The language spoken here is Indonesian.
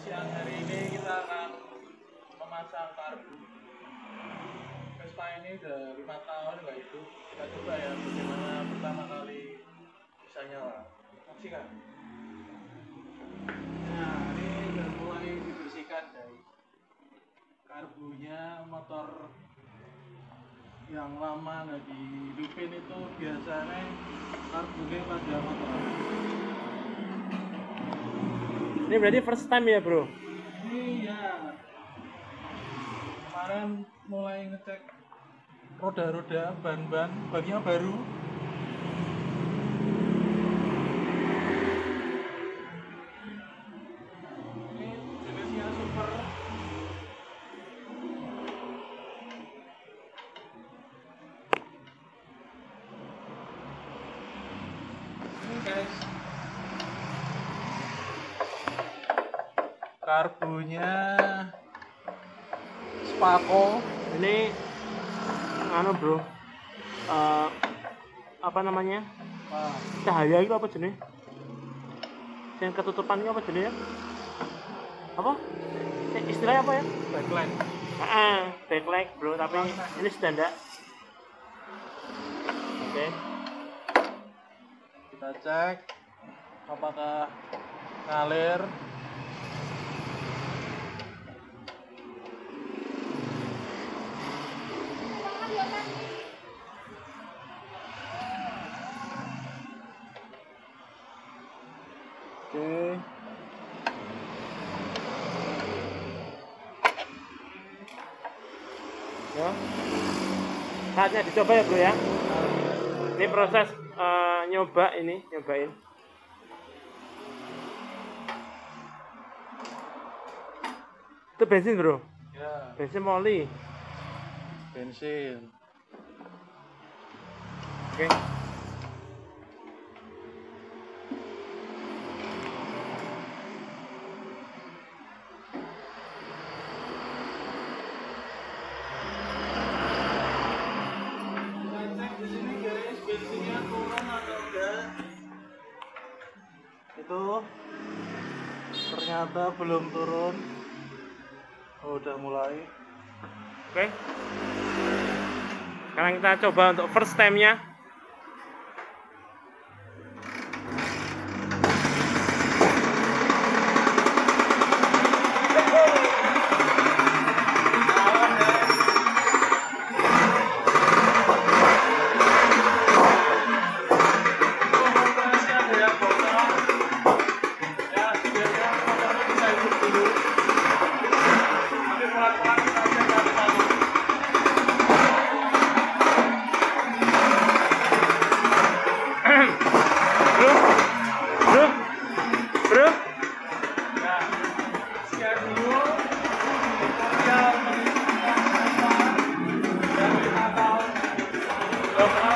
siang hari ini kita akan memasang karbu. Vespa ini udah lima tahun nggak hidup. Kita coba ya bagaimana pertama kali bisa nyala. Saksikan. Nah, ini udah mulai dibersihkan dari karbunya motor yang lama nggak dihidupin itu biasanya karbunya pada motor Ini berarti first time ya, Bro? Iya. Kemarin mulai ngecek roda-roda, ban-ban, bannya baru. Karbunya Spaco Ini anu, Bro. Eh, apa namanya? Wah, Cahaya itu apa jenis? Yang ketutupan itu apa jenis ya? Apa? Eh, Istilahnya apa ya? backlight Ah, backlight, Bro, tapi ini standar. Oke. kita cek apakah ngalir oke Ya. Saatnya dicoba ya, Bro ya. Ini proses eh, nyoba ini, nyobain. Itu bensin, Bro. ya Bensin moli. bensin Oke. kita itu ternyata belum turun oh, udah mulai Oke. Sekarang kita coba untuk first time-nya. Well,